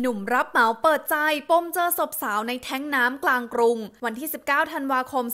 หนุ่มรับเหมาเปิดใจปมเจอศพสาวในแท้งน้ำกลางกรุง วันที่ 19 ธันวาคม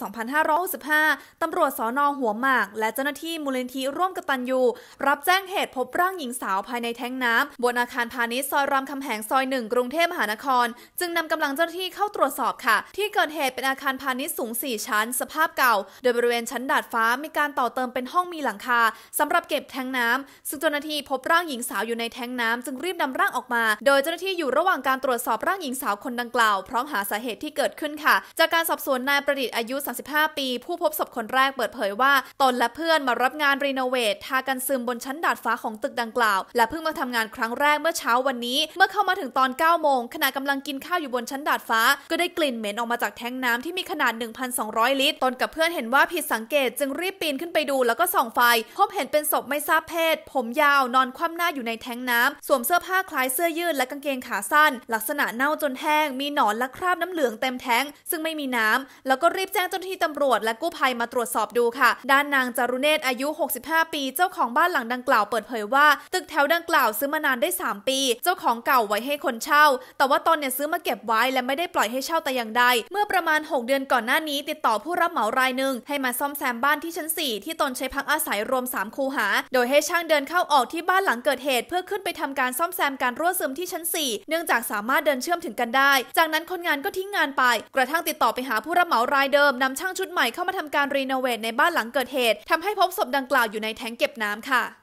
2565ตำรวจสอนอหัวหมาก และเจ้าหน้าที่มูลนิธิร่วมกตัญญูรับแจ้งเหตุพบร่างหญิงสาวภายในแท้งน้ำบนอาคารพาณิชย์ซอยรามคำแหงซอยหนึ่งกรุงเทพมหานคร จึงนำกำลังเจ้าหน้าที่เข้าตรวจสอบค่ะ ที่เกิดเหตุเป็นอาคารพาณิชย์สูง 4 ชั้น สภาพเก่า โดยบริเวณชั้นดาดฟ้ามีการต่อเติมเป็นห้องมีหลังคาสำหรับเก็บแท้งน้ำซึ่งเจ้าหน้าที่พบร่างหญิงสาวอยู่ในแท้งน้ำจึงรีบนำร่างออกมา โดยเจ้าหน้าที่อยู่ระหว่างการตรวจสอบร่างหญิงสาวคนดังกล่าว พร้อมหาสาเหตุที่เกิดขึ้นค่ะ จากการสอบสวนนายประดิษฐ์อายุ 35 ปี ผู้พบศพคนแรกเปิดเผยว่า ตนและเพื่อนมารับงานรีโนเวททากันซึมบนชั้นดาดฟ้าของตึกดังกล่าว และเพิ่งมาทำงานครั้งแรกเมื่อเช้าวันนี้ เมื่อเข้ามาถึงตอน 9 โมงขณะกำลังกินข้าวอยู่บนชั้นดาดฟ้า ก็ได้กลิ่นเหม็นออกมาจากแท้งน้ำที่มีขนาด 1,200 ลิตร ตนกับเพื่อนเห็นว่าผิดสังเกตจึงรีบปีนขึ้นไปดู แล้วก็ส่องไฟ พบเห็นเป็นศพไม่ทราบเพศ ผมยาวนอนคว่ำหน้าอยู่ในแท้งน้ำสวมเสื้อผ้าคล้ายเสื้อยืดและกางเกงขาสั้น ลักษณะเน่าจนแห้ง มีหนอนและคราบน้ำเหลืองเต็มแท้ง ซึ่งไม่มีน้ำ แล้วก็รีบแจ้งเจ้าหน้าที่ตำรวจและกู้ภัยมาตรวจสอบดูค่ะ ด้านนางจารุเนตอายุ 65 ปี เจ้าของบ้านหลังดังกล่าวเปิดเผยว่า ตึกแถวดังกล่าวซื้อมานานได้ 3 ปี เจ้าของเก่าไว้ให้คนเช่า แต่ว่าตอนเนี่ยซื้อมาเก็บไว้และไม่ได้ปล่อยให้เช่าแต่อย่างใด เมื่อประมาณ 6 เดือนก่อนหน้านี้ ติดต่อผู้รับเหมารายหนึ่งให้มาซ่อมแซมบ้านที่ชั้น 4 ที่ตนใช้พักอาศัยรวม 3 คูหา โดยให้ช่างเดินเข้าออกที่บ้านหลังเกิดเหตุ เพื่อขึ้นไปทำการซ่อมแซมการรั่วซึมที่ชั้น 4เนื่องจากสามารถเดินเชื่อมถึงกันได้ จากนั้นคนงานก็ทิ้งงานไป กระทั่งติดต่อไปหาผู้รับเหมารายเดิมนำช่างชุดใหม่เข้ามาทำการรีโนเวทในบ้านหลังเกิดเหตุทำให้พบศพดังกล่าวอยู่ในแท้งเก็บน้ำค่ะ